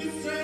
It's.